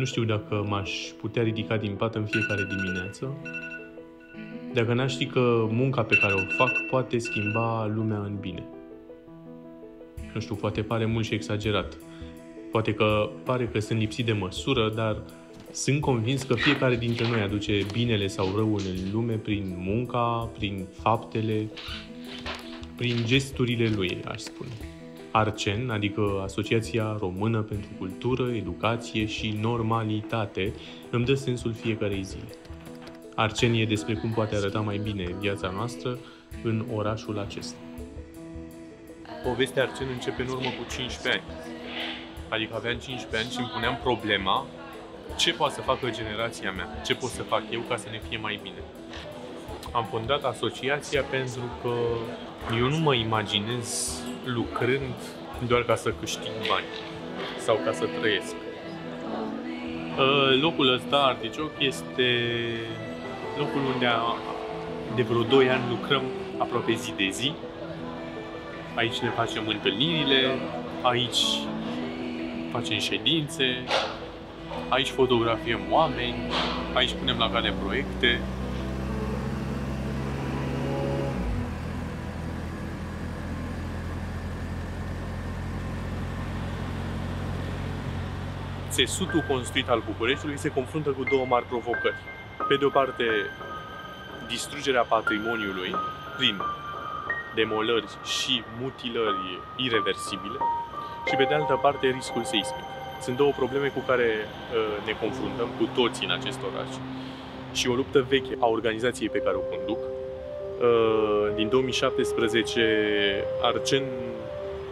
Nu știu dacă m-aș putea ridica din pat în fiecare dimineață, dacă n-aș ști că munca pe care o fac poate schimba lumea în bine. Nu știu, poate pare mult și exagerat. Poate că pare că sunt lipsit de măsură, dar sunt convins că fiecare dintre noi aduce binele sau răul în lume prin munca, prin faptele, prin gesturile lui, aș spune. Arcen, adică Asociația Română pentru Cultură, Educație și Normalitate, îmi dă sensul fiecarei zile. Arcen e despre cum poate arăta mai bine viața noastră în orașul acesta. Povestea Arcen începe în urmă cu 15 ani. Adică aveam 15 ani și îmi puneam problema ce poate să facă generația mea, ce pot să fac eu ca să ne fie mai bine. Am fondat asociația pentru că eu nu mă imaginez lucrând doar ca să câștig bani sau ca să trăiesc. Uh, locul ăsta, Artichoc, este locul unde de vreo 2 ani lucrăm aproape zi de zi. Aici ne facem întâlnirile, aici facem ședințe, aici fotografiem oameni, aici punem la cale proiecte. Țesutul construit al Bucureștiului se confruntă cu două mari provocări. Pe de o parte, distrugerea patrimoniului prin demolări și mutilări irreversibile și pe de altă parte riscul seismic. Sunt două probleme cu care uh, ne confruntăm cu toții în acest oraș și o luptă veche a organizației pe care o conduc. Uh, din 2017, Arcen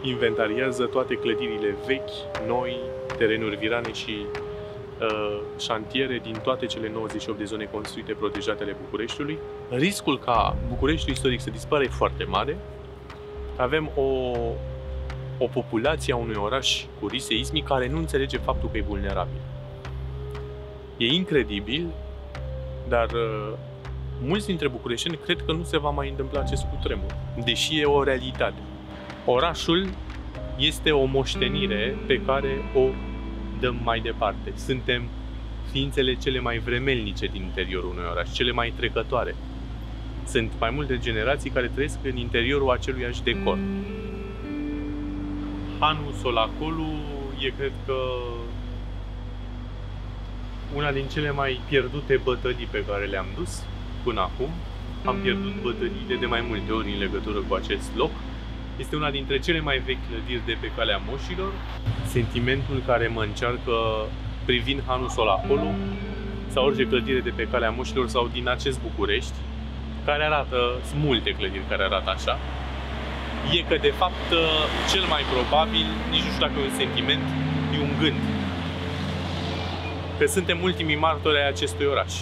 inventariază toate clădirile vechi, noi, terenuri virane și uh, șantiere din toate cele 98 de zone construite protejate ale Bucureștiului. Riscul ca Bucureștiul istoric să dispară e foarte mare. Avem o o populație a unui oraș cu risc seismic care nu înțelege faptul că e vulnerabil. E incredibil, dar uh, mulți dintre bucureșteni cred că nu se va mai întâmpla acest cutremur, deși e o realitate. Orașul este o moștenire pe care o dăm mai departe. Suntem ființele cele mai vremelnice din interiorul unui oraș, cele mai trecătoare. Sunt mai multe generații care trăiesc în interiorul aceluiași decor. Hanu Solacolu e, cred că, una din cele mai pierdute bătălii pe care le-am dus până acum. Am pierdut bătăliile de mai multe ori în legătură cu acest loc. Este una dintre cele mai vechi clădiri de pe calea moșilor. Sentimentul care mă încearcă privind Hanu Solacolu sau orice clădire de pe calea moșilor sau din acest București, care arată, sunt multe clădiri care arată așa, e că de fapt cel mai probabil, nici nu știu dacă e un sentiment, e un gând. Că suntem ultimii martori ai acestui oraș.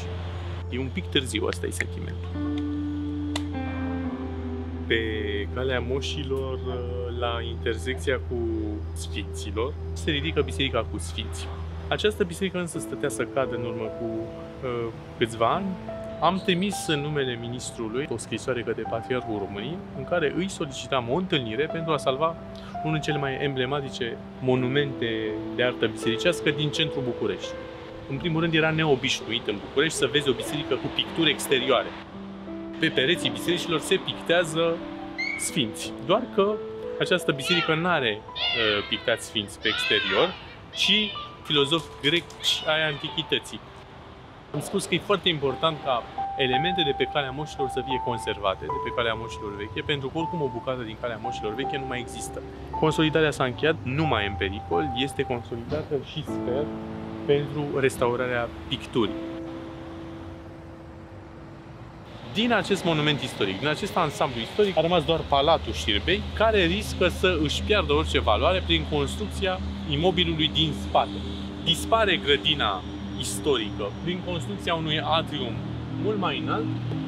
E un pic târziu, asta e sentimentul. Pe calea moșilor, la intersecția cu Sfinților, se ridică biserica cu Sfinți. Această biserică însă stătea să cadă în urmă cu uh, câțiva ani am trimis în numele ministrului o scrisoare către Patriarhul României în care îi solicitam o întâlnire pentru a salva unul dintre cele mai emblematice monumente de artă bisericească din centrul București. În primul rând era neobișnuit în București să vezi o biserică cu picturi exterioare. Pe pereții bisericilor se pictează sfinți, doar că această biserică nu are uh, pictați sfinți pe exterior, ci filozofi greci ai antichității. Am spus că e foarte important ca elemente de pe calea moșilor să fie conservate, de pe calea moșilor veche, pentru că oricum o bucată din calea moșilor veche nu mai există. Consolidarea s-a încheiat, nu mai e în pericol, este consolidată și sper pentru restaurarea picturii. Din acest monument istoric, din acest ansamblu istoric, a rămas doar Palatul Șirbei, care riscă să își piardă orice valoare prin construcția imobilului din spate. Dispare grădina istorică prin construcția unui atrium mult mai înalt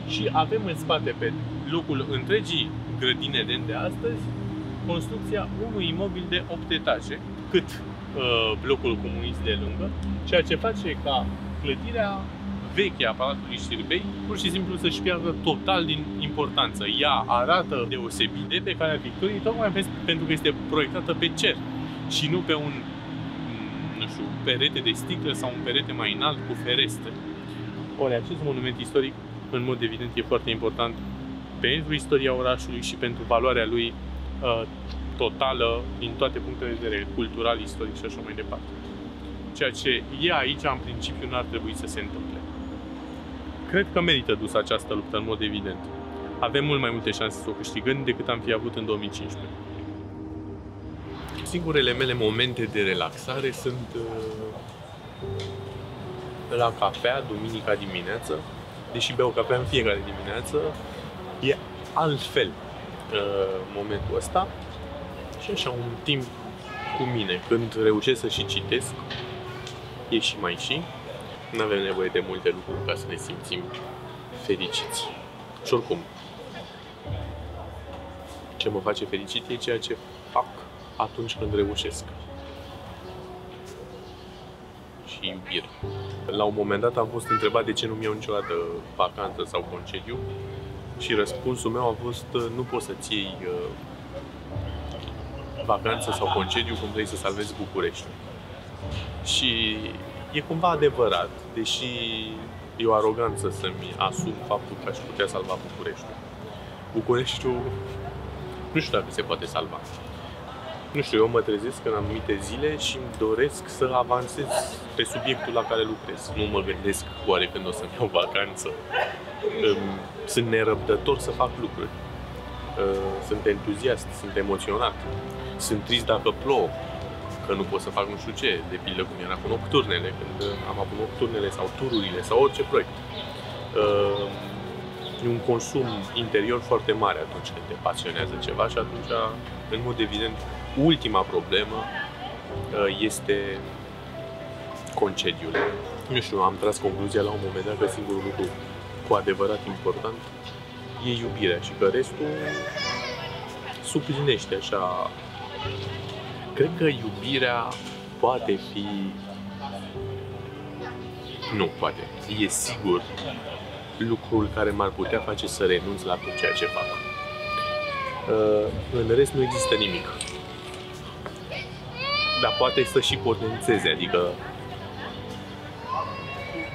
și avem în spate pe locul întregii grădine de astăzi construcția unui imobil de 8 etaje, cât uh, blocul comunist de lângă, ceea ce face ca clădirea veche a Palatului Șirbei pur și simplu să-și piardă total din importanță. Ea arată deosebit de pe calea Victoriei, tocmai pentru că este proiectată pe cer și nu pe un știu, perete de sticlă sau un perete mai înalt cu ferestre. Ori acest monument istoric, în mod evident, e foarte important pentru istoria orașului și pentru valoarea lui uh, totală din toate punctele de vedere, cultural, istoric și așa mai departe. Ceea ce e aici, în principiu, nu ar trebui să se întâmple. Cred că merită dus această luptă, în mod evident. Avem mult mai multe șanse să o câștigăm decât am fi avut în 2015. Singurele mele momente de relaxare sunt uh, la cafea, duminica dimineață, deși beau cafea în fiecare dimineață, e altfel uh, momentul ăsta și așa un timp cu mine, când reușesc să și citesc, e și mai și, nu avem nevoie de multe lucruri ca să ne simțim fericiți. Și oricum, ce mă face fericit e ceea ce fac atunci când reușesc. Și iubire. La un moment dat am fost întrebat de ce nu-mi iau niciodată vacanță sau concediu și răspunsul meu a fost nu poți să-ți iei uh, vacanță sau concediu cum vrei să salvezi București. Și e cumva adevărat, deși e o aroganță să-mi asum faptul că aș putea salva Bucureștiul. Bucureștiul nu știu dacă se poate salva. Nu știu, eu mă trezesc în anumite zile și îmi doresc să avansez pe subiectul la care lucrez. Nu mă gândesc oare când o să-mi iau vacanță. Sunt nerăbdător să fac lucruri. Uh, sunt entuziast, sunt emoționat. Sunt trist dacă plouă, că nu pot să fac nu știu ce, de pildă cum era cu nocturnele, când am avut nocturnele sau tururile sau orice proiect. Uh, e un consum interior foarte mare atunci când te pasionează ceva și atunci, în mod evident, ultima problemă uh, este concediul. Nu știu, am tras concluzia la un moment dat că singurul lucru cu adevărat important e iubirea și că restul suplinește așa. Cred că iubirea poate fi nu poate. E sigur lucrul care m-ar putea face să renunț la tot ceea ce fac. Uh, în rest nu există nimic. Dar poate să și potențeze, adică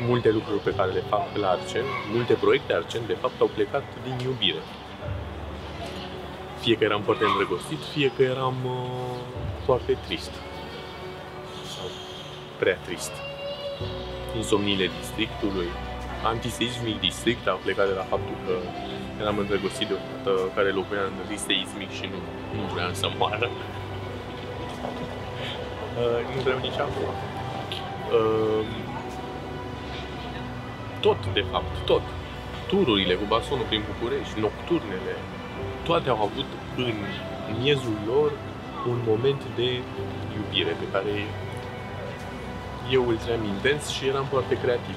multe lucruri pe care le fac la Arcen, multe proiecte Arcen, de fapt, au plecat din iubire. Fie că eram foarte îndrăgostit, fie că eram uh, foarte trist. Sau prea trist. Insomniile districtului, antiseismic district a plecat de la faptul că eram îndrăgostit de o fată care locuia în risc seismic și nu, nu vreau să moară. Uh, nu vreau nici acum. Uh, tot, de fapt, tot. Tururile cu basonul prin București, nocturnele, toate au avut în miezul lor un moment de iubire pe care eu îl trăiam intens și eram foarte creativ.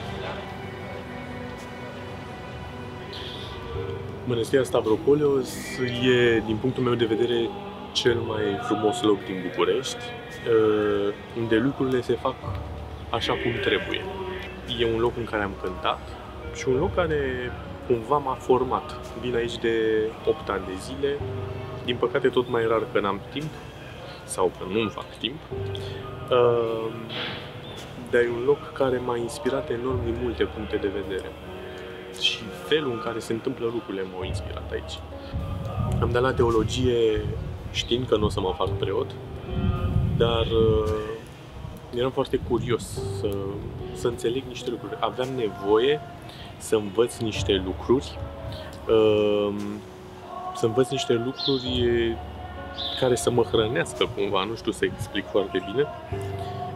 Mănăstirea Stavropoleos e, din punctul meu de vedere, cel mai frumos loc din București, uh, unde lucrurile se fac așa cum trebuie. E un loc în care am cântat și un loc care cumva m-a format. Vin aici de 8 ani de zile, din păcate tot mai rar că n-am timp sau că nu-mi fac timp. Uh, dar e un loc care m-a inspirat enorm din multe puncte de vedere și felul în care se întâmplă lucrurile m-au inspirat aici. Am dat la teologie știind că nu o să mă fac preot, dar uh, eram foarte curios să, să înțeleg niște lucruri. Aveam nevoie să învăț niște lucruri, uh, să învăț niște lucruri care să mă hrănească cumva, nu știu să explic foarte bine.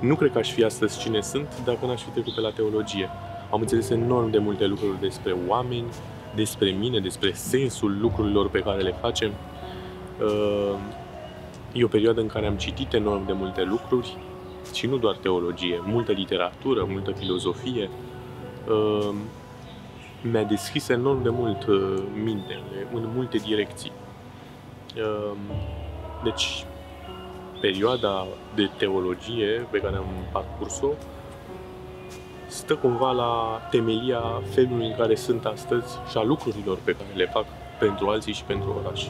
Nu cred că aș fi astăzi cine sunt dacă n-aș fi trecut pe la teologie. Am înțeles enorm de multe lucruri despre oameni, despre mine, despre sensul lucrurilor pe care le facem. Uh, e o perioadă în care am citit enorm de multe lucruri și nu doar teologie, multă literatură, multă filozofie. Uh, mi-a deschis enorm de mult uh, minte în multe direcții. Deci, perioada de teologie pe care am parcurs-o stă cumva la temelia felului în care sunt astăzi și a lucrurilor pe care le fac pentru alții și pentru oraș.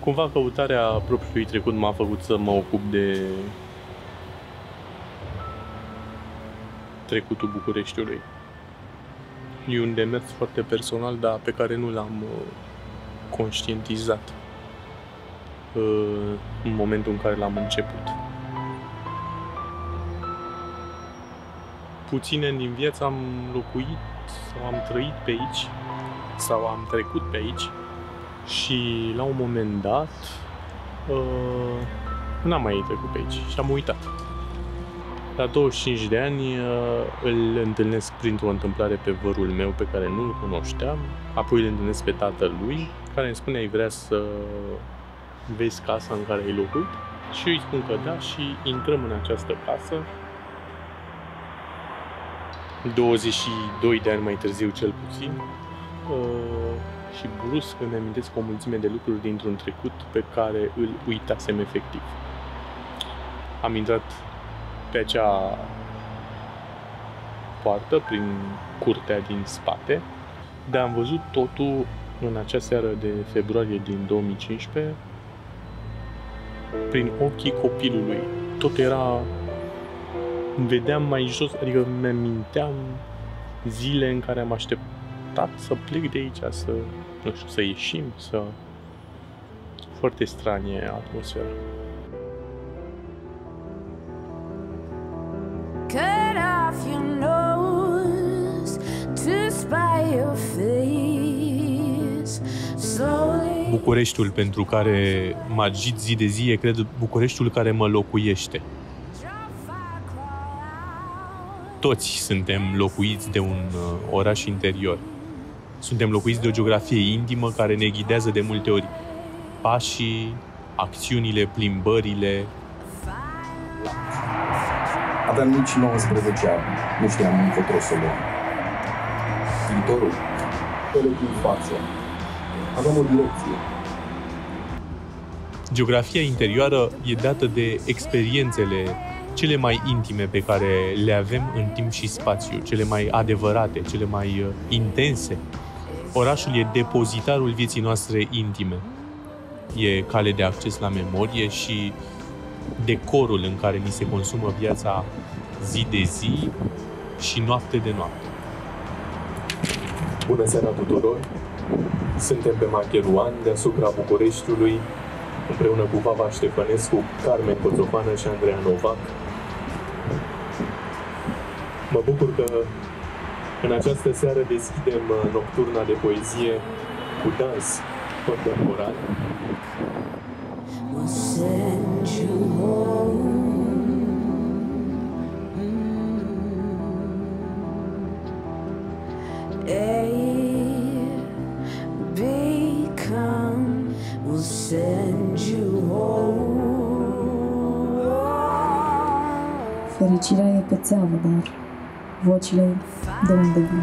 Cumva căutarea propriului trecut m-a făcut să mă ocup de trecutul Bucureștiului. E un demers foarte personal, dar pe care nu l-am uh, conștientizat uh, în momentul în care l-am început. Puține din viață am locuit sau am trăit pe aici sau am trecut pe aici și la un moment dat uh, n-am mai trecut pe aici și am uitat. La 25 de ani uh, îl întâlnesc printr-o întâmplare pe vărul meu pe care nu-l cunoșteam, apoi îl întâlnesc pe tatăl lui, care îmi spune ai vrea să vezi casa în care ai locuit? Și eu îi spun că da și intrăm în această casă. 22 de ani mai târziu cel puțin uh, și brusc îmi amintesc o mulțime de lucruri dintr-un trecut pe care îl uitasem efectiv. Am intrat pe acea poartă, prin curtea din spate, dar am văzut totul în acea seară de februarie din 2015 prin ochii copilului. Tot era... Vedeam mai jos, adică mi-aminteam zile în care am așteptat să plec de aici, să, nu știu, să ieșim, să... Foarte stranie atmosfera. Bucureștiul pentru care mă agit zi de zi e, cred, Bucureștiul care mă locuiește. Toți suntem locuiți de un uh, oraș interior. Suntem locuiți de o geografie intimă care ne ghidează de multe ori pașii, acțiunile, plimbările, Aveam nici 19 ani, nu știam încotro să luăm. Viitorul, ele în față. Aveam o direcție. Geografia interioară e dată de experiențele cele mai intime pe care le avem în timp și spațiu, cele mai adevărate, cele mai uh, intense. Orașul e depozitarul vieții noastre intime. E cale de acces la memorie și decorul în care ni se consumă viața zi de zi și noapte de noapte. Bună seara tuturor! Suntem pe Macheruan, deasupra Bucureștiului, împreună cu Vava Ștefănescu, Carmen Coțofană și Andreea Novac. Mă bucur că în această seară deschidem nocturna de poezie cu dans contemporan. Fericirea e pe țeavă, dar vocile de unde vin?